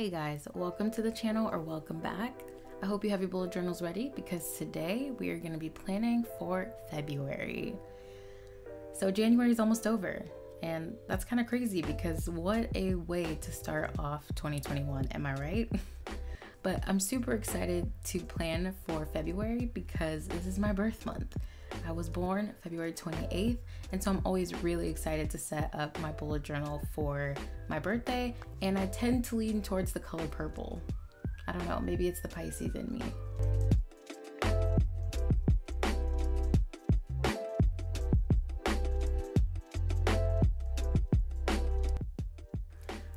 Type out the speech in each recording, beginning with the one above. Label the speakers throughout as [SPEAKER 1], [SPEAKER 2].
[SPEAKER 1] Hey guys, welcome to the channel or welcome back. I hope you have your bullet journals ready because today we are going to be planning for February. So January is almost over and that's kind of crazy because what a way to start off 2021, am I right? but I'm super excited to plan for February because this is my birth month. I was born February 28th, and so I'm always really excited to set up my bullet journal for my birthday, and I tend to lean towards the color purple. I don't know, maybe it's the Pisces in me.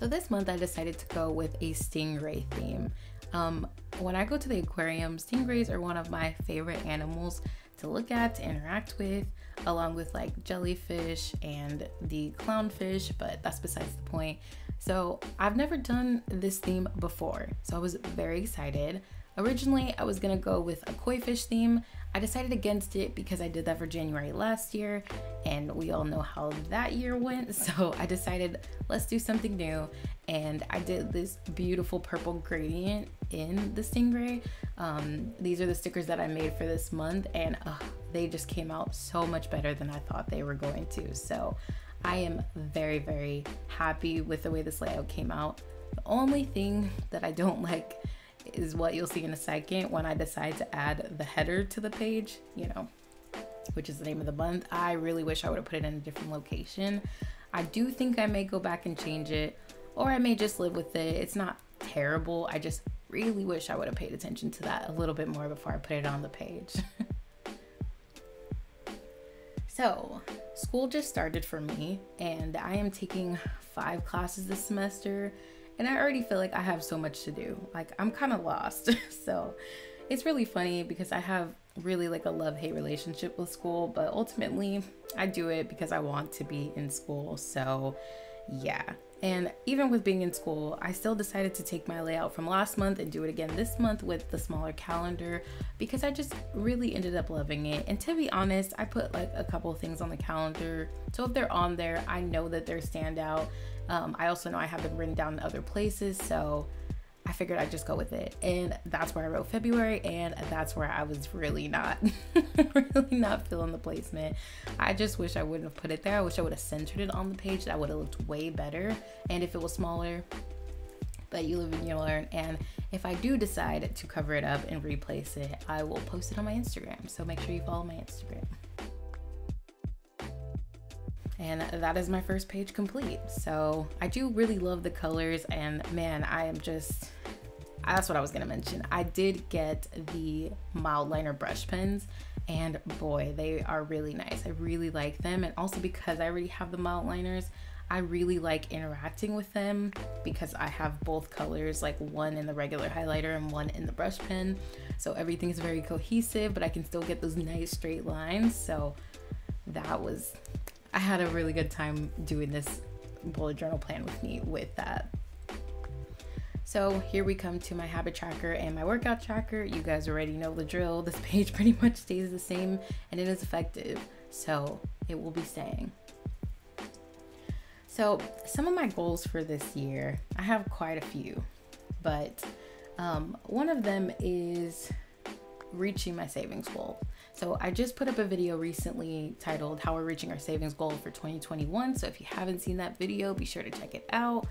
[SPEAKER 1] So this month I decided to go with a stingray theme. Um, when I go to the aquarium, stingrays are one of my favorite animals to look at, to interact with, along with like jellyfish and the clownfish, but that's besides the point. So I've never done this theme before, so I was very excited. Originally, I was gonna go with a koi fish theme. I decided against it because I did that for January last year, and we all know how that year went. So I decided let's do something new, and I did this beautiful purple gradient in the stingray. Um, these are the stickers that I made for this month, and uh, they just came out so much better than I thought they were going to. So I am very, very happy with the way this layout came out. The only thing that I don't like is what you'll see in a second when I decide to add the header to the page, you know, which is the name of the month. I really wish I would have put it in a different location. I do think I may go back and change it, or I may just live with it. It's not terrible. I just really wish I would have paid attention to that a little bit more before I put it on the page. so, school just started for me, and I am taking five classes this semester and I already feel like I have so much to do. Like I'm kind of lost. so it's really funny because I have really like a love hate relationship with school, but ultimately I do it because I want to be in school. So yeah. And even with being in school, I still decided to take my layout from last month and do it again this month with the smaller calendar because I just really ended up loving it. And to be honest, I put like a couple things on the calendar. So if they're on there, I know that they're standout um, I also know I have them written down in other places, so I figured I'd just go with it. And that's where I wrote February, and that's where I was really not, really not feeling the placement. I just wish I wouldn't have put it there. I wish I would have centered it on the page. That would have looked way better. And if it was smaller, but you live and you learn. And if I do decide to cover it up and replace it, I will post it on my Instagram. So make sure you follow my Instagram. And that is my first page complete. So I do really love the colors and man, I am just, that's what I was gonna mention. I did get the Mildliner brush pens and boy, they are really nice. I really like them. And also because I already have the Mildliners, I really like interacting with them because I have both colors, like one in the regular highlighter and one in the brush pen. So everything is very cohesive, but I can still get those nice straight lines. So that was I had a really good time doing this bullet journal plan with me with that. So here we come to my habit tracker and my workout tracker. You guys already know the drill. This page pretty much stays the same and it is effective. So it will be staying. So some of my goals for this year, I have quite a few, but um, one of them is reaching my savings goal. So I just put up a video recently titled How We're Reaching Our Savings Goal for 2021. So if you haven't seen that video, be sure to check it out.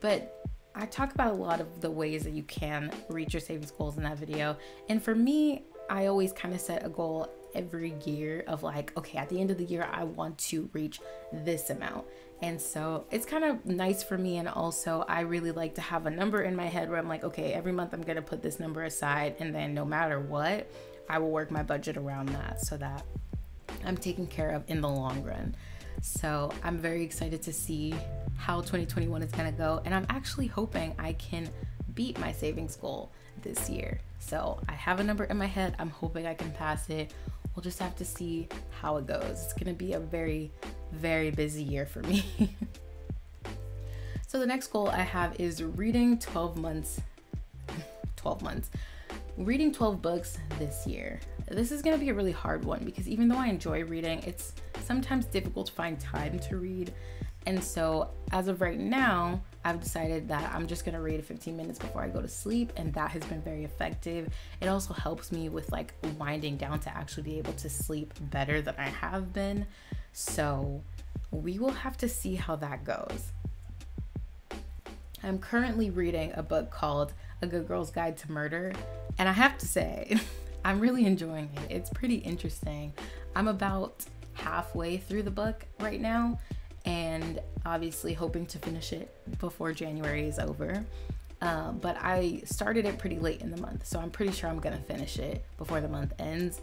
[SPEAKER 1] But I talk about a lot of the ways that you can reach your savings goals in that video. And for me, I always kind of set a goal every year of like, okay, at the end of the year, I want to reach this amount. And so it's kind of nice for me. And also, I really like to have a number in my head where I'm like, okay, every month I'm going to put this number aside. And then no matter what, I will work my budget around that so that I'm taken care of in the long run. So I'm very excited to see how 2021 is gonna go, and I'm actually hoping I can beat my savings goal this year. So I have a number in my head, I'm hoping I can pass it. We'll just have to see how it goes. It's gonna be a very, very busy year for me. so the next goal I have is reading 12 months, 12 months, reading 12 books this year. This is going to be a really hard one because even though I enjoy reading, it's sometimes difficult to find time to read. And so, as of right now, I've decided that I'm just gonna read 15 minutes before I go to sleep, and that has been very effective. It also helps me with like winding down to actually be able to sleep better than I have been. So we will have to see how that goes. I'm currently reading a book called A Good Girl's Guide to Murder, and I have to say, I'm really enjoying it. It's pretty interesting. I'm about halfway through the book right now, and obviously hoping to finish it before January is over. Uh, but I started it pretty late in the month, so I'm pretty sure I'm gonna finish it before the month ends.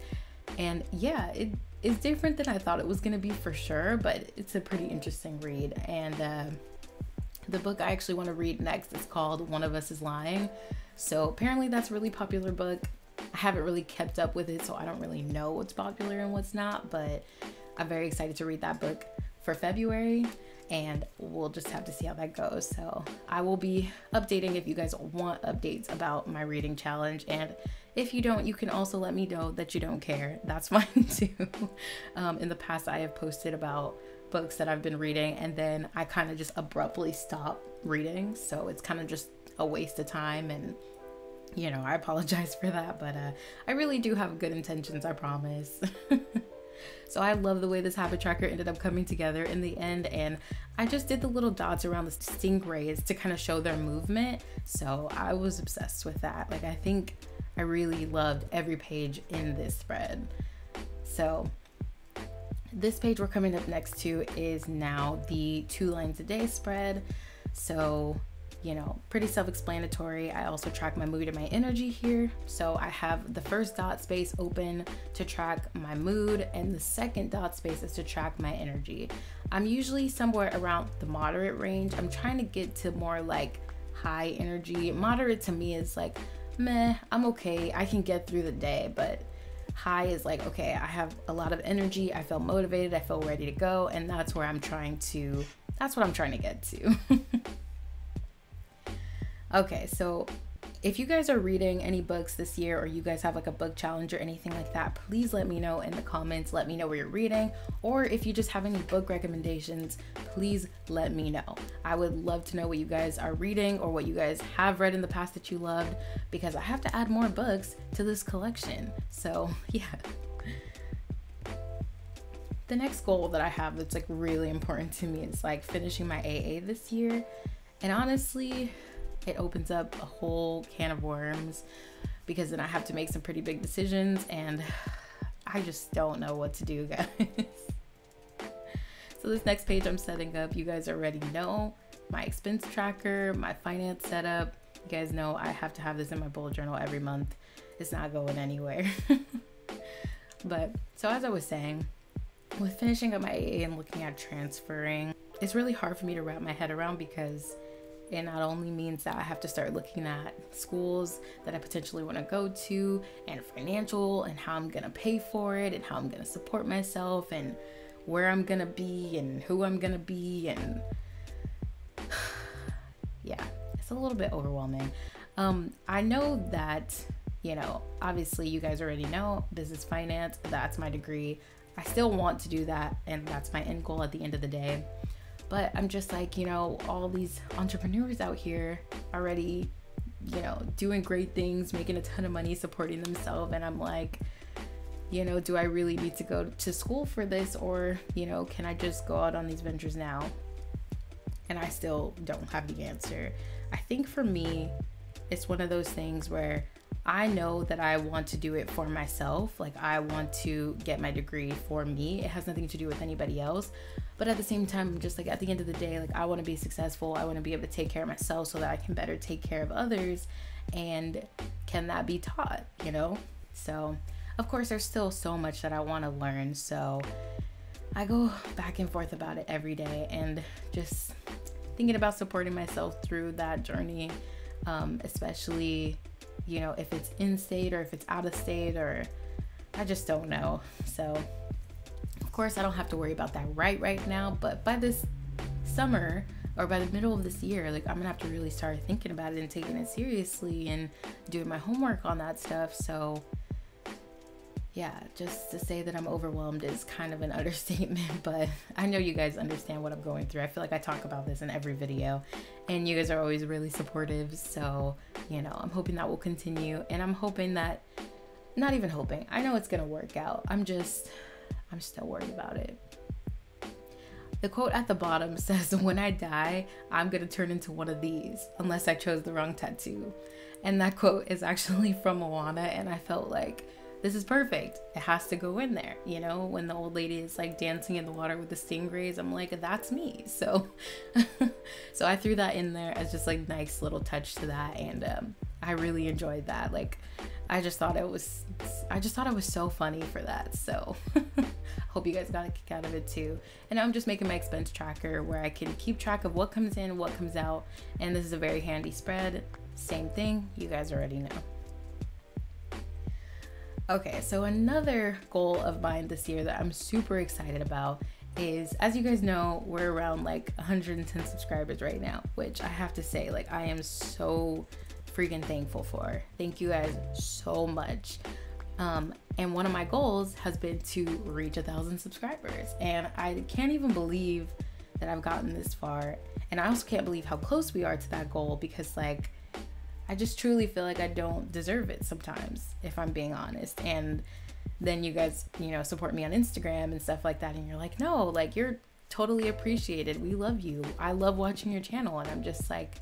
[SPEAKER 1] And yeah, it is different than I thought it was gonna be for sure, but it's a pretty interesting read. And uh, the book I actually want to read next is called One of Us is Lying. So apparently that's a really popular book. I haven't really kept up with it, so I don't really know what's popular and what's not, but I'm very excited to read that book for February and we'll just have to see how that goes. So I will be updating if you guys want updates about my reading challenge. And if you don't, you can also let me know that you don't care. That's fine too. Um, in the past, I have posted about books that I've been reading and then I kind of just abruptly stop reading. So it's kind of just a waste of time and you know, I apologize for that, but uh, I really do have good intentions, I promise. So I love the way this habit tracker ended up coming together in the end. And I just did the little dots around the stingrays to kind of show their movement. So I was obsessed with that. Like, I think I really loved every page in this spread. So this page we're coming up next to is now the two lines a day spread. So you know, pretty self explanatory. I also track my mood and my energy here. So I have the first dot space open to track my mood, and the second dot space is to track my energy. I'm usually somewhere around the moderate range. I'm trying to get to more like high energy. Moderate to me is like, meh, I'm okay. I can get through the day, but high is like okay i have a lot of energy i feel motivated i feel ready to go and that's where i'm trying to that's what i'm trying to get to Okay, so if you guys are reading any books this year or you guys have like a book challenge or anything like that, please let me know in the comments. Let me know where you're reading. Or if you just have any book recommendations, please let me know. I would love to know what you guys are reading or what you guys have read in the past that you loved because I have to add more books to this collection. So, yeah. The next goal that I have that's like really important to me is like finishing my AA this year. And honestly, it opens up a whole can of worms because then I have to make some pretty big decisions and I just don't know what to do, guys. so, this next page I'm setting up, you guys already know my expense tracker, my finance setup. You guys know I have to have this in my bullet journal every month. It's not going anywhere. but so, as I was saying, with finishing up my AA and looking at transferring, it's really hard for me to wrap my head around because it not only means that I have to start looking at schools that I potentially want to go to and financial and how I'm going to pay for it and how I'm going to support myself and where I'm going to be and who I'm going to be and yeah, it's a little bit overwhelming. Um, I know that, you know, obviously you guys already know business finance, that's my degree. I still want to do that and that's my end goal at the end of the day. But I'm just like, you know, all these entrepreneurs out here already, you know, doing great things, making a ton of money, supporting themselves. And I'm like, you know, do I really need to go to school for this? Or, you know, can I just go out on these ventures now? And I still don't have the answer. I think for me, it's one of those things where I know that I want to do it for myself. Like, I want to get my degree for me. It has nothing to do with anybody else. But at the same time, I'm just like, at the end of the day, like, I want to be successful. I want to be able to take care of myself so that I can better take care of others. And can that be taught, you know? So, of course, there's still so much that I want to learn. So, I go back and forth about it every day and just thinking about supporting myself through that journey, um, especially you know, if it's in state or if it's out of state or I just don't know. So, course, I don't have to worry about that right right now, but by this summer or by the middle of this year, like I'm gonna have to really start thinking about it and taking it seriously and doing my homework on that stuff. So, yeah, just to say that I'm overwhelmed is kind of an understatement, but I know you guys understand what I'm going through. I feel like I talk about this in every video, and you guys are always really supportive. So, you know, I'm hoping that will continue, and I'm hoping that, not even hoping, I know it's gonna work out. I'm just, I'm still worried about it. The quote at the bottom says, When I die, I'm gonna turn into one of these, unless I chose the wrong tattoo. And that quote is actually from Moana, and I felt like, this is perfect. It has to go in there. You know, when the old lady is like dancing in the water with the stingrays, I'm like, that's me. So, so I threw that in there as just like nice little touch to that, and um, I really enjoyed that. Like, I just thought it was, I just thought it was so funny for that. So, hope you guys got a kick out of it too. And I'm just making my expense tracker where I can keep track of what comes in, what comes out, and this is a very handy spread. Same thing, you guys already know. Okay, so another goal of mine this year that I'm super excited about is as you guys know, we're around like 110 subscribers right now, which I have to say, like, I am so freaking thankful for. Thank you guys so much. Um, and one of my goals has been to reach a thousand subscribers, and I can't even believe that I've gotten this far. And I also can't believe how close we are to that goal because, like, I just truly feel like I don't deserve it sometimes, if I'm being honest. And then you guys, you know, support me on Instagram and stuff like that. And you're like, no, like you're totally appreciated. We love you. I love watching your channel. And I'm just like,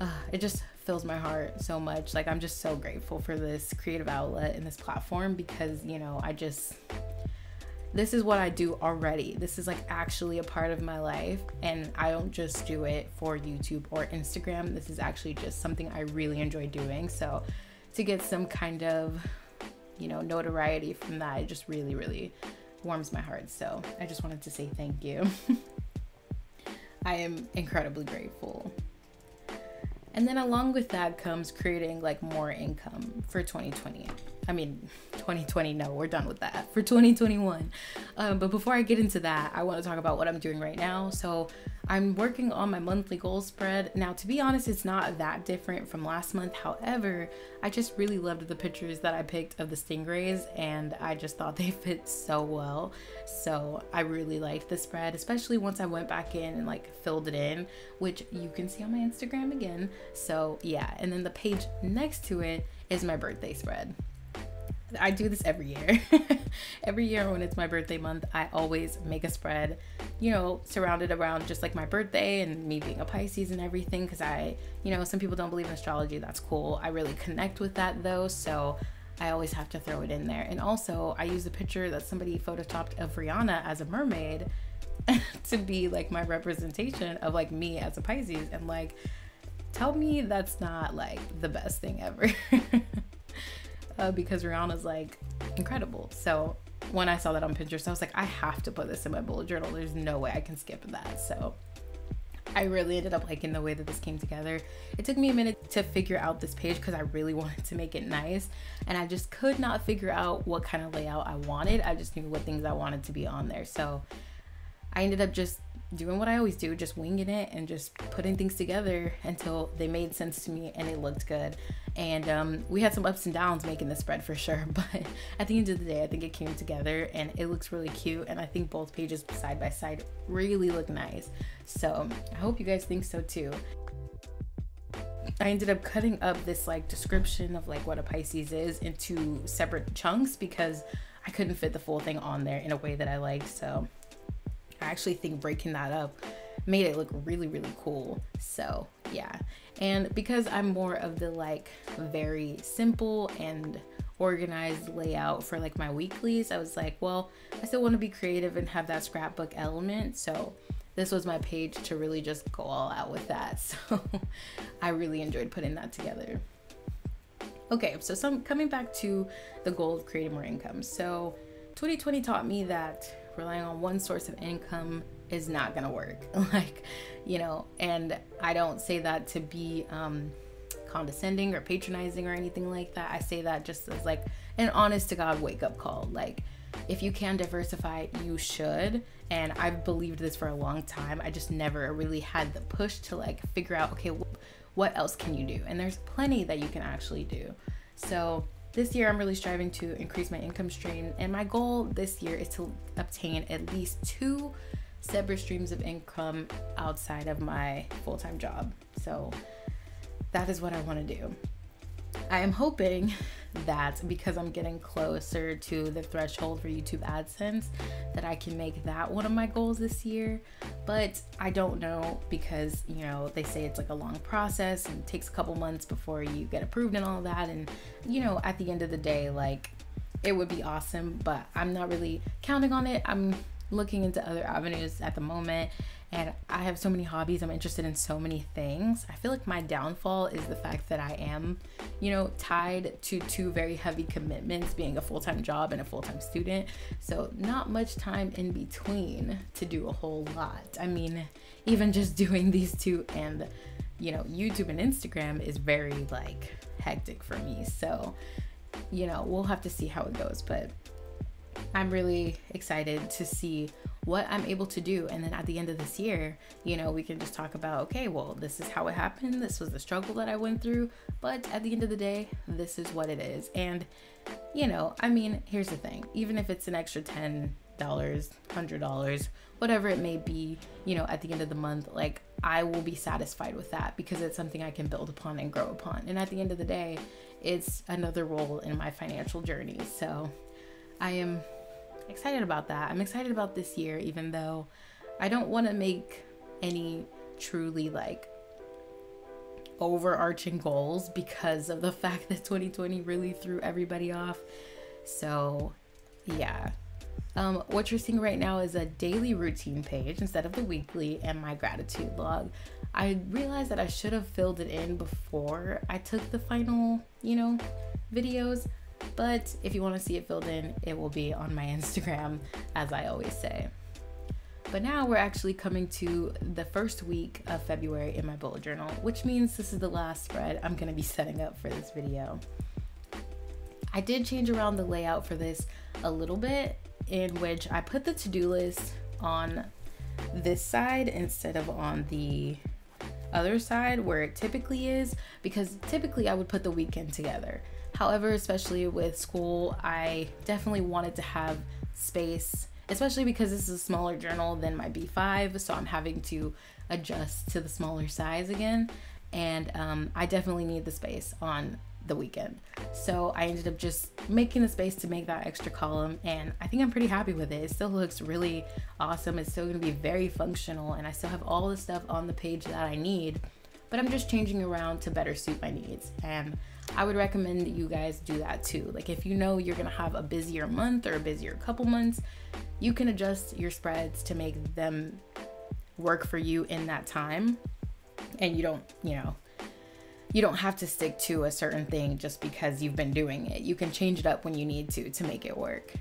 [SPEAKER 1] uh, it just fills my heart so much. Like, I'm just so grateful for this creative outlet and this platform because, you know, I just, this is what I do already. This is like actually a part of my life, and I don't just do it for YouTube or Instagram. This is actually just something I really enjoy doing. So, to get some kind of, you know, notoriety from that, it just really, really warms my heart. So, I just wanted to say thank you. I am incredibly grateful. And then along with that comes creating like more income for 2020. I mean, 2020, no, we're done with that for 2021. Um, but before I get into that, I want to talk about what I'm doing right now. So, I'm working on my monthly goal spread. Now, to be honest, it's not that different from last month. However, I just really loved the pictures that I picked of the stingrays and I just thought they fit so well. So, I really liked the spread, especially once I went back in and like filled it in, which you can see on my Instagram again. So, yeah, and then the page next to it is my birthday spread. I do this every year. every year when it's my birthday month, I always make a spread, you know, surrounded around just like my birthday and me being a Pisces and everything. Cause I, you know, some people don't believe in astrology. That's cool. I really connect with that though. So I always have to throw it in there. And also, I use a picture that somebody photoshopped of Rihanna as a mermaid to be like my representation of like me as a Pisces. And like, tell me that's not like the best thing ever. uh, because Rihanna's like incredible. So when I saw that on Pinterest, I was like, I have to put this in my bullet journal. There's no way I can skip that. So I really ended up liking the way that this came together. It took me a minute to figure out this page because I really wanted to make it nice and I just could not figure out what kind of layout I wanted. I just knew what things I wanted to be on there. So I ended up just doing what I always do, just winging it and just putting things together until they made sense to me and it looked good. And um, we had some ups and downs making the spread for sure, but at the end of the day, I think it came together and it looks really cute. And I think both pages side by side really look nice. So I hope you guys think so too. I ended up cutting up this like description of like what a Pisces is into separate chunks because I couldn't fit the full thing on there in a way that I liked. So I actually think breaking that up made it look really, really cool. So, yeah. And because I'm more of the like very simple and organized layout for like my weeklies, I was like, well, I still want to be creative and have that scrapbook element. So, this was my page to really just go all out with that. So, I really enjoyed putting that together. Okay, so some coming back to the goal of creating more income. So, 2020 taught me that relying on one source of income is not gonna work. like, you know, and I don't say that to be um, condescending or patronizing or anything like that. I say that just as like an honest to God wake up call. Like, if you can diversify, you should. And I've believed this for a long time. I just never really had the push to like figure out, okay, wh- what else can you do? And there's plenty that you can actually do. So, this year I'm really striving to increase my income stream, and my goal this year is to obtain at least two separate streams of income outside of my full time job. So that is what I want to do. I am hoping that because I'm getting closer to the threshold for YouTube AdSense, that I can make that one of my goals this year. But I don't know because, you know, they say it's like a long process and takes a couple months before you get approved and all that. And, you know, at the end of the day, like, it would be awesome, but I'm not really counting on it. I'm looking into other avenues at the moment and I have so many hobbies. I'm interested in so many things. I feel like my downfall is the fact that I am, you know, tied to two very heavy commitments being a full time job and a full time student. So, not much time in between to do a whole lot. I mean, even just doing these two and, you know, YouTube and Instagram is very like hectic for me. So, you know, we'll have to see how it goes. But I'm really excited to see what I'm able to do. And then at the end of this year, you know, we can just talk about, okay, well, this is how it happened. This was the struggle that I went through. But at the end of the day, this is what it is. And, you know, I mean, here's the thing even if it's an extra 10 dollars, hundred dollars, whatever it may be, you know, at the end of the month, like I will be satisfied with that because it's something I can build upon and grow upon. And at the end of the day, it's another role in my financial journey. So I am excited about that. I'm excited about this year, even though I don't want to make any truly like overarching goals because of the fact that 2020 really threw everybody off. So, yeah. Um, what you're seeing right now is a daily routine page instead of the weekly and my gratitude log. I realized that I should have filled it in before I took the final, you know, videos, but if you want to see it filled in, it will be on my Instagram, as I always say. But now we're actually coming to the first week of February in my bullet journal, which means this is the last spread I'm going to be setting up for this video. I did change around the layout for this a little bit, in which I put the to do list on this side instead of on the other side where it typically is, because typically I would put the weekend together. However, especially with school, I definitely wanted to have space, especially because this is a smaller journal than my B5, so I'm having to adjust to the smaller size again. And um, I definitely need the space on the weekend. So I ended up just making the space to make that extra column, and I think I'm pretty happy with it. It still looks really awesome. It's still gonna be very functional, and I still have all the stuff on the page that I need, but I'm just changing around to better suit my needs. And I would recommend that you guys do that too. Like if you know you're gonna have a busier month or a busier couple months, you can adjust your spreads to make them work for you in that time. And you don't, you know, you don't have to stick to a certain thing just because you've been doing it. You can change it up when you need to to make it work.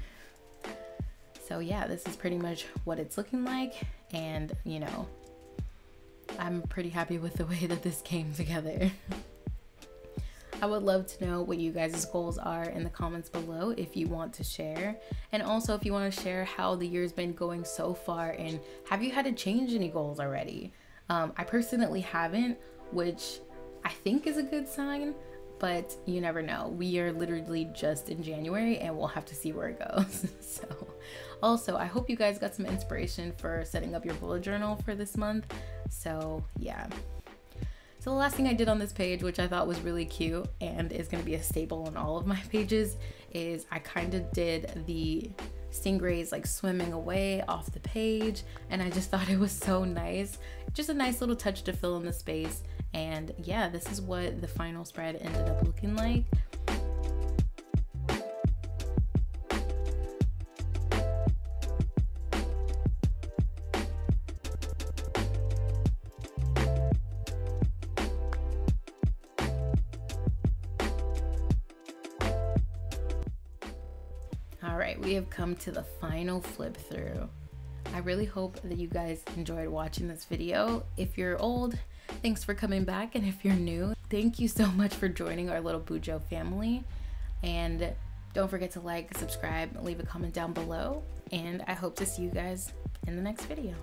[SPEAKER 1] So yeah, this is pretty much what it's looking like and, you know, I'm pretty happy with the way that this came together. I would love to know what you guys' goals are in the comments below if you want to share. And also, if you want to share how the year's been going so far and have you had to change any goals already? Um, I personally haven't, which I think is a good sign, but you never know. We are literally just in January and we'll have to see where it goes. so, also, I hope you guys got some inspiration for setting up your bullet journal for this month. So, yeah. So the last thing I did on this page, which I thought was really cute and is gonna be a staple on all of my pages, is I kind of did the stingrays like swimming away off the page and I just thought it was so nice. Just a nice little touch to fill in the space. And yeah, this is what the final spread ended up looking like. right, we have come to the final flip through. I really hope that you guys enjoyed watching this video. If you're old, thanks for coming back. And if you're new, thank you so much for joining our little Bujo family. And don't forget to like, subscribe, leave a comment down below. And I hope to see you guys in the next video.